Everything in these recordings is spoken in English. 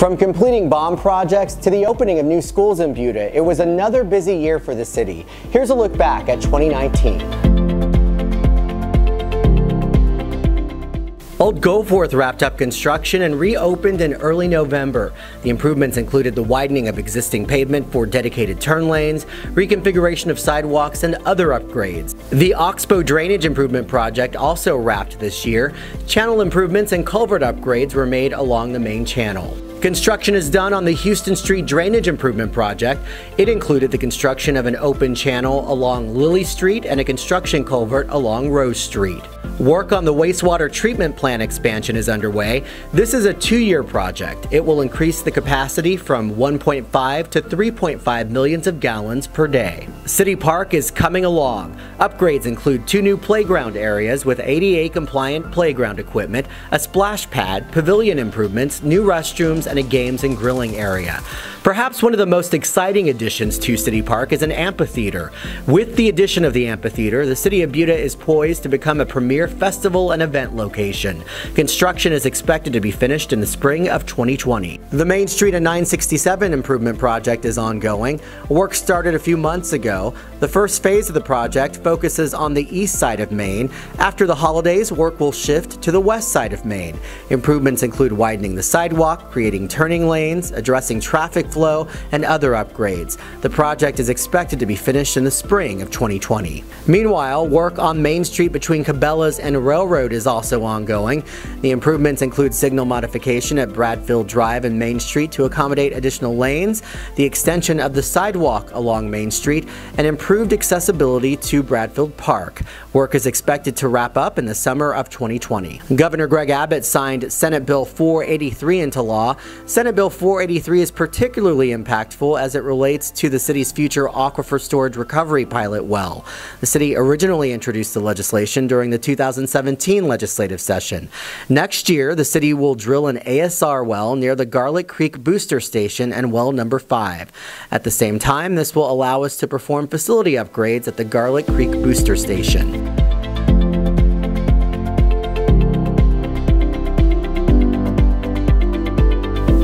From completing bond projects to the opening of new schools in Buda, it was another busy year for the city. Here's a look back at 2019. Old Goforth wrapped up construction and reopened in early November. The improvements included the widening of existing pavement for dedicated turn lanes, reconfiguration of sidewalks, and other upgrades. The Oxbow Drainage Improvement Project also wrapped this year. Channel improvements and culvert upgrades were made along the main channel. Construction is done on the Houston Street Drainage Improvement Project. It included the construction of an open channel along Lily Street and a construction culvert along Rose Street. Work on the wastewater treatment plant expansion is underway. This is a two-year project. It will increase the capacity from 1.5 to 3.5 millions of gallons per day. City Park is coming along. Upgrades include two new playground areas with ADA compliant playground equipment, a splash pad, pavilion improvements, new restrooms, and a games and grilling area. Perhaps one of the most exciting additions to City Park is an amphitheater. With the addition of the amphitheater, the city of Buda is poised to become a premier festival and event location. Construction is expected to be finished in the spring of 2020. The Main Street and 967 improvement project is ongoing. Work started a few months ago. The first phase of the project focuses on the east side of Main. After the holidays, work will shift to the west side of Main. Improvements include widening the sidewalk, creating turning lanes, addressing traffic flow, and other upgrades. The project is expected to be finished in the spring of 2020. Meanwhile, work on Main Street between Cabela's and Railroad is also ongoing. The improvements include signal modification at Bradfield Drive and Main Street to accommodate additional lanes, the extension of the sidewalk along Main Street, and improved accessibility to Bradfield Park. Work is expected to wrap up in the summer of 2020. Governor Greg Abbott signed Senate Bill 483 into law. Senate Bill 483 is particularly particularly impactful as it relates to the city's future aquifer storage recovery pilot well. The city originally introduced the legislation during the 2017 legislative session. Next year, the city will drill an ASR well near the Garlic Creek Booster Station and well number 5. At the same time, this will allow us to perform facility upgrades at the Garlic Creek Booster Station.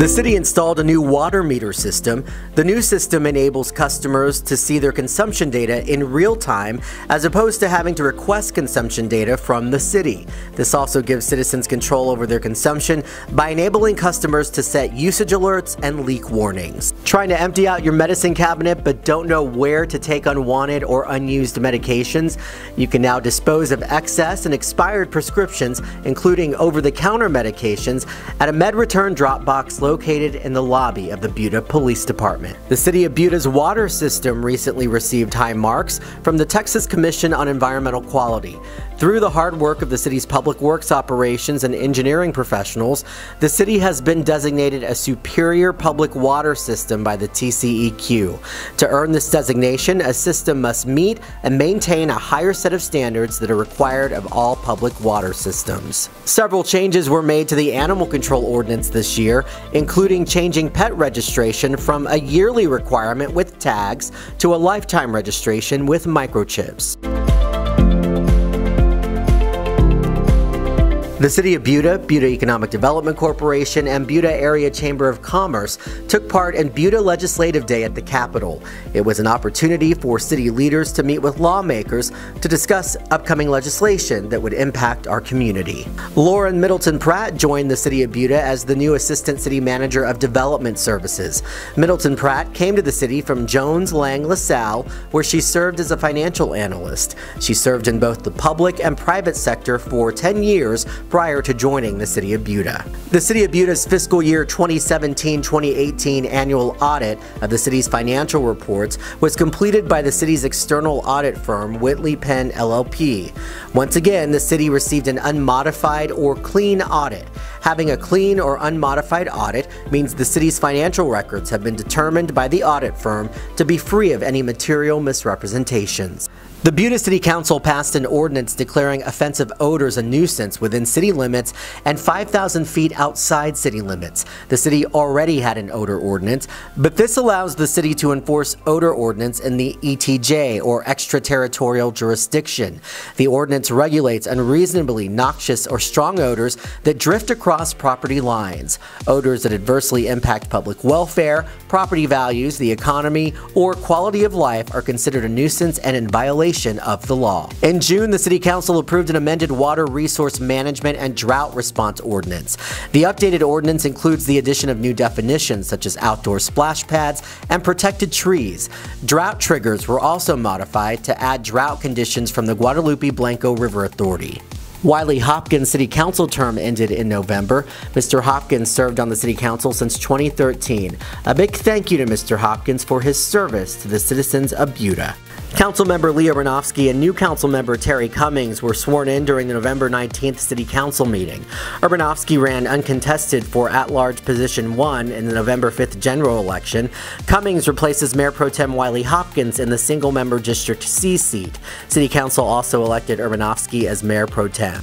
The city installed a new water meter system. The new system enables customers to see their consumption data in real time as opposed to having to request consumption data from the city. This also gives citizens control over their consumption by enabling customers to set usage alerts and leak warnings. Trying to empty out your medicine cabinet but don't know where to take unwanted or unused medications? You can now dispose of excess and expired prescriptions, including over-the-counter medications, at a MedReturn drop box located in the lobby of the Buda Police Department. The City of Buda's water system recently received high marks from the Texas Commission on Environmental Quality. Through the hard work of the city's public works operations and engineering professionals, the city has been designated a superior public water system by the TCEQ. To earn this designation, a system must meet and maintain a higher set of standards that are required of all public water systems. Several changes were made to the animal control ordinance this year, including changing pet registration from a yearly requirement with tags to a lifetime registration with microchips. The City of Buda, Buda Economic Development Corporation, and Buda Area Chamber of Commerce took part in Buda Legislative Day at the Capitol. It was an opportunity for city leaders to meet with lawmakers to discuss upcoming legislation that would impact our community. Lauren Middleton Pratt joined the City of Buda as the new Assistant City Manager of Development Services. Middleton Pratt came to the city from Jones Lang LaSalle, where she served as a financial analyst. She served in both the public and private sector for 10 years prior to joining the City of Buda. The City of Buda's fiscal year 2017-2018 annual audit of the city's financial reports was completed by the city's external audit firm Whitley Penn LLP. Once again, the city received an unmodified or clean audit. Having a clean or unmodified audit means the city's financial records have been determined by the audit firm to be free of any material misrepresentations. The Buda City Council passed an ordinance declaring offensive odors a nuisance within city limits and 5,000 feet outside city limits. The city already had an odor ordinance, but this allows the city to enforce odor ordinance in the ETJ or extraterritorial jurisdiction. The ordinance regulates unreasonably noxious or strong odors that drift across property lines. Odors that adversely impact public welfare, property values, the economy, or quality of life are considered a nuisance and in violation of the law. In June, the City Council approved an amended water resource management and drought response ordinance. The updated ordinance includes the addition of new definitions such as outdoor splash pads and protected trees. Drought triggers were also modified to add drought conditions from the Guadalupe Blanco River Authority. Wiley Hopkins' city council term ended in November. Mr. Hopkins served on the city council since 2013. A big thank you to Mr. Hopkins for his service to the citizens of Buda. Councilmember Leo Urbanowski and new councilmember Terry Cummings were sworn in during the November 19th City Council meeting. Urbanowski ran uncontested for at-large position 1 in the November 5th general election. Cummings replaces Mayor Pro Tem Wiley Hopkins in the single-member District C seat. City Council also elected Urbanowski as Mayor Pro Tem.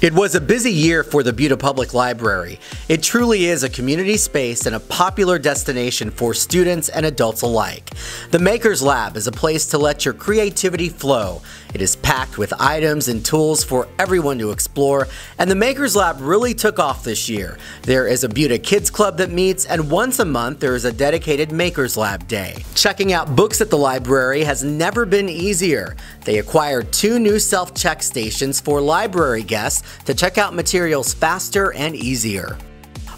It was a busy year for the Buda Public Library. It truly is a community space and a popular destination for students and adults alike. The Makers Lab is a place to let your creativity flow. It is packed with items and tools for everyone to explore, and the Makers Lab really took off this year. There is a Buda Kids Club that meets, and once a month there is a dedicated Makers Lab Day. Checking out books at the library has never been easier. They acquired two new self-check stations for library guests to check out materials faster and easier.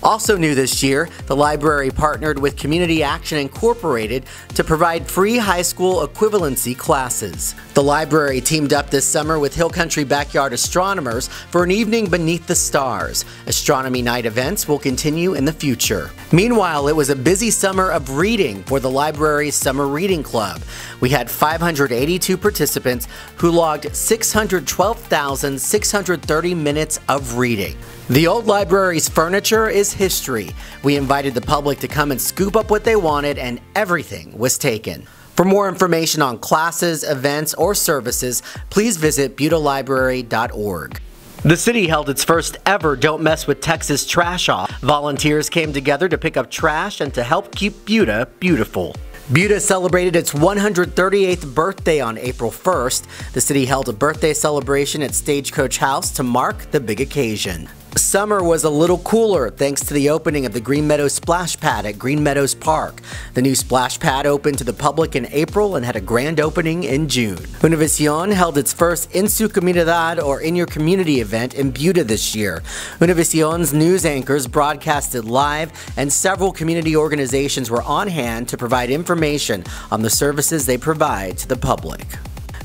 Also new this year, the library partnered with Community Action Incorporated to provide free high school equivalency classes. The library teamed up this summer with Hill Country Backyard Astronomers for an evening beneath the stars. Astronomy night events will continue in the future. Meanwhile, it was a busy summer of reading for the library's Summer Reading Club. We had 582 participants who logged 612,630 minutes of reading. The old library's furniture is history. We invited the public to come and scoop up what they wanted, and everything was taken. For more information on classes, events, or services, please visit budalibrary.org. The city held its first ever Don't Mess with Texas Trash Off. Volunteers came together to pick up trash and to help keep Buda beautiful. Buda celebrated its 138th birthday on April 1st. The city held a birthday celebration at Stagecoach House to mark the big occasion. Summer was a little cooler thanks to the opening of the Green Meadows Splash Pad at Green Meadows Park. The new splash pad opened to the public in April and had a grand opening in June. Univision held its first In Su Comunidad or In Your Community event in Buda this year. Univision's news anchors broadcasted live and several community organizations were on hand to provide information on the services they provide to the public.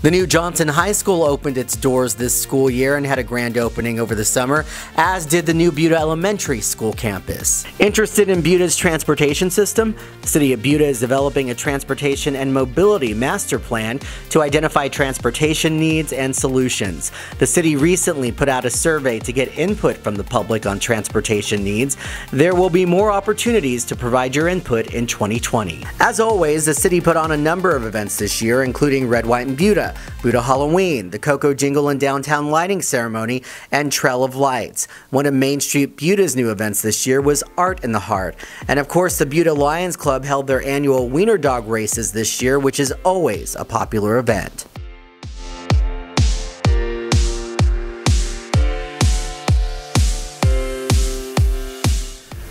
The new Johnson High School opened its doors this school year and had a grand opening over the summer, as did the new Buda Elementary School campus. Interested in Buda's transportation system? The City of Buda is developing a transportation and mobility master plan to identify transportation needs and solutions. The city recently put out a survey to get input from the public on transportation needs. There will be more opportunities to provide your input in 2020. As always, the city put on a number of events this year, including Red, White, and Buda, Buda Halloween, the Coco Jingle and Downtown Lighting Ceremony, and Trail of Lights. One of Main Street Buda's new events this year was Art in the Heart. And of course, the Buda Lions Club held their annual Wiener Dog races this year, which is always a popular event.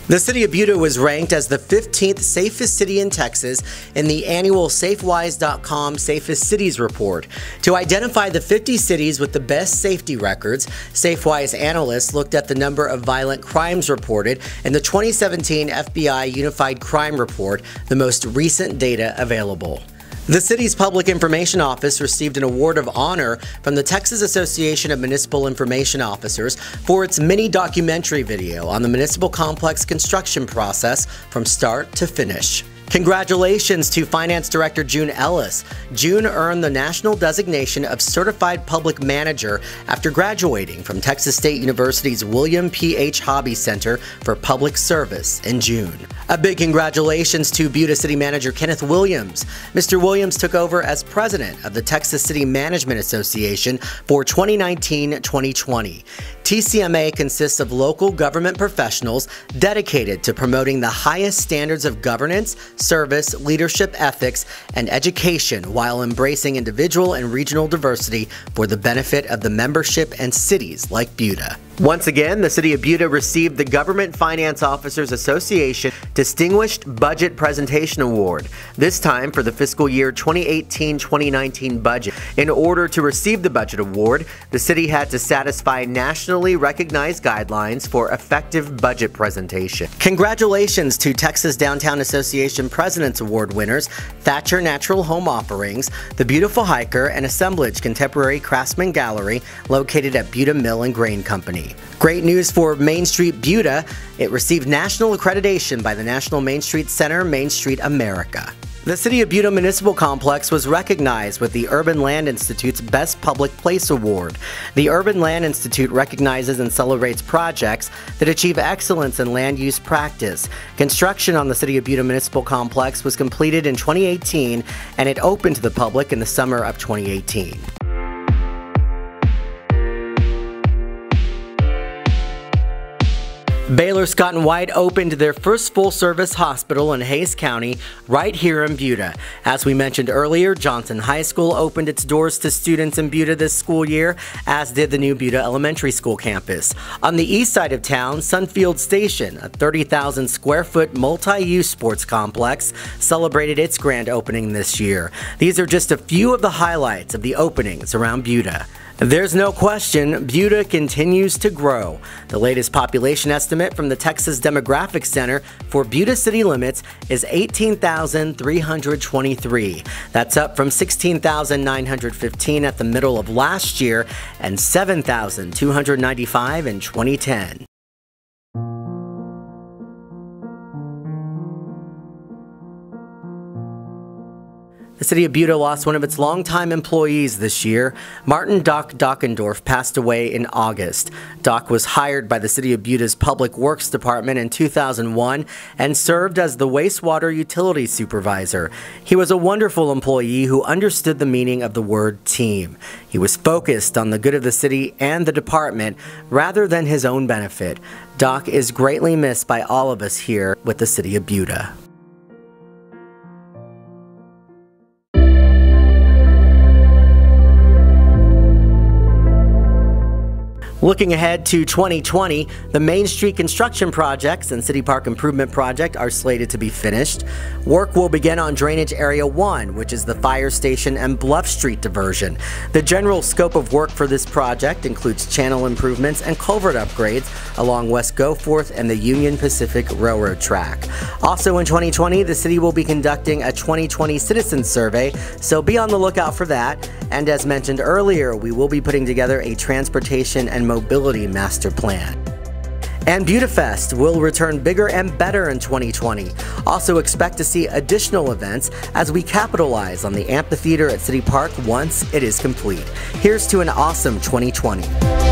The city of Buda was ranked as the 15th safest city in Texas in the annual Safewise.com Safest Cities report. To identify the 50 cities with the best safety records, Safewise analysts looked at the number of violent crimes reported in the 2017 FBI Unified Crime Report, the most recent data available. The city's Public Information Office received an award of honor from the Texas Association of Municipal Information Officers for its mini documentary video on the municipal complex construction process from start to finish. Congratulations to Finance Director June Ellis. June earned the national designation of Certified Public Manager after graduating from Texas State University's William P. H. Hobby Center for Public Service in June. A big congratulations to Buda City Manager Kenneth Williams. Mr. Williams took over as president of the Texas City Management Association for 2019 2020. TCMA consists of local government professionals dedicated to promoting the highest standards of governance, service, leadership ethics, and education while embracing individual and regional diversity for the benefit of the membership and cities like Buda. Once again, the City of Buda received the Government Finance Officers Association Distinguished Budget Presentation Award, this time for the fiscal year 2018-2019 budget. In order to receive the budget award, the city had to satisfy nationally recognized guidelines for effective budget presentation. Congratulations to Texas Downtown Association President's Award winners Thatcher Natural Home Offerings, The Beautiful Hiker, and Assemblage Contemporary Craftsman Gallery located at Buda Mill and Grain Company. Great news for Main Street Buda. It received national accreditation by the National Main Street Center, Main Street America. The City of Buda Municipal Complex was recognized with the Urban Land Institute's Best Public Place Award. The Urban Land Institute recognizes and celebrates projects that achieve excellence in land use practice. Construction on the City of Buda Municipal Complex was completed in 2018 and it opened to the public in the summer of 2018. Baylor Scott and White opened their first full-service hospital in Hays County right here in Buda. As we mentioned earlier, Johnson High School opened its doors to students in Buda this school year, as did the new Buda Elementary School campus. On the east side of town, Sunfield Station, a 30,000 square foot multi-use sports complex, celebrated its grand opening this year. These are just a few of the highlights of the openings around Buda. There's no question, Buda continues to grow. The latest population estimate from the Texas Demographic Center for Buda city limits is 18,323. That's up from 16,915 at the middle of last year and 7,295 in 2010. City of Buda lost one of its longtime employees this year. Martin Doc Dockendorf passed away in August. Doc was hired by the city of Buda's Public Works Department in 2001 and served as the wastewater utility supervisor. He was a wonderful employee who understood the meaning of the word team. He was focused on the good of the city and the department rather than his own benefit. Doc is greatly missed by all of us here with the city of Buda. Looking ahead to 2020, the Main Street construction projects and City Park Improvement Project are slated to be finished. Work will begin on Drainage Area 1, which is the fire station and Bluff Street diversion. The general scope of work for this project includes channel improvements and culvert upgrades along West Goforth and the Union Pacific Railroad track. Also in 2020, the city will be conducting a 2020 citizen survey, so be on the lookout for that. And as mentioned earlier, we will be putting together a transportation and mobility master plan. And BudaFest will return bigger and better in 2020. Also expect to see additional events as we capitalize on the amphitheater at City Park once it is complete. Here's to an awesome 2020.